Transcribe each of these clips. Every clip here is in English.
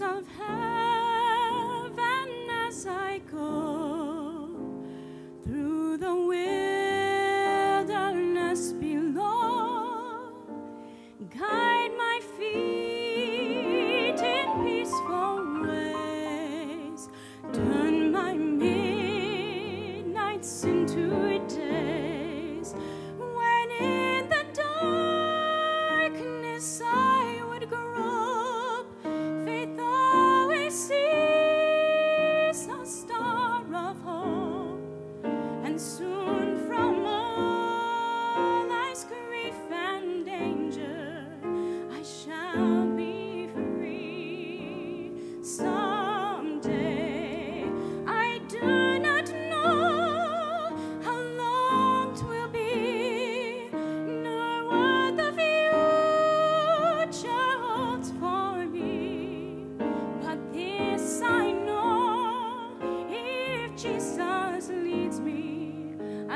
of heaven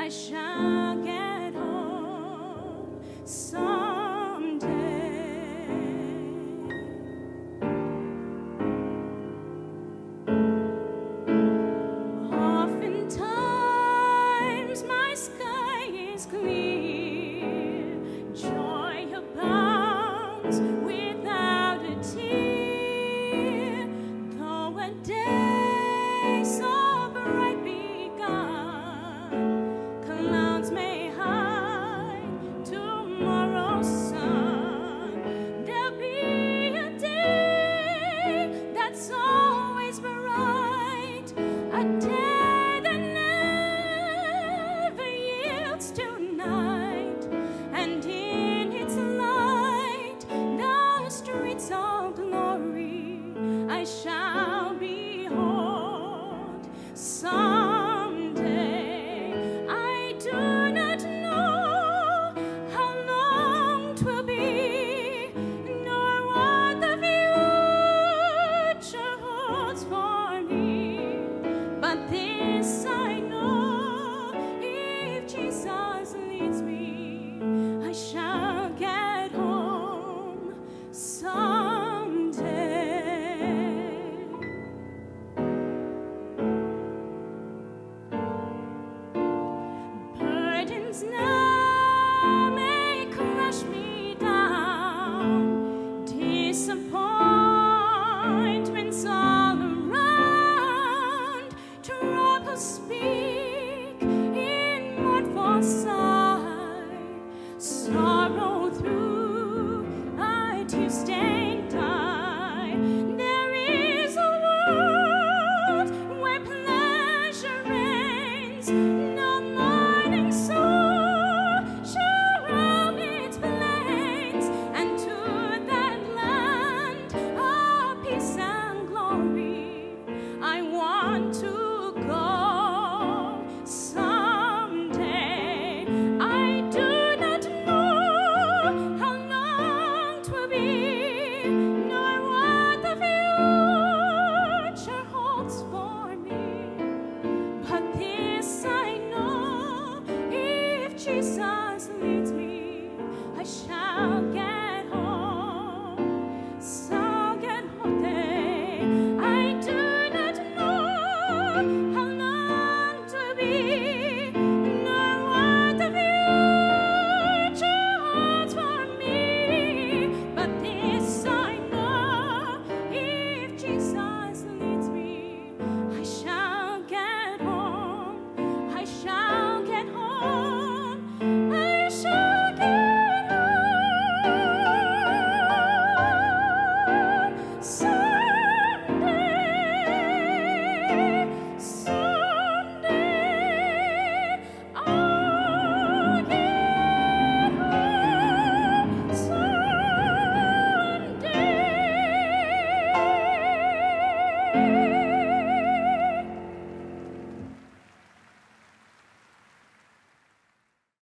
me, holds time.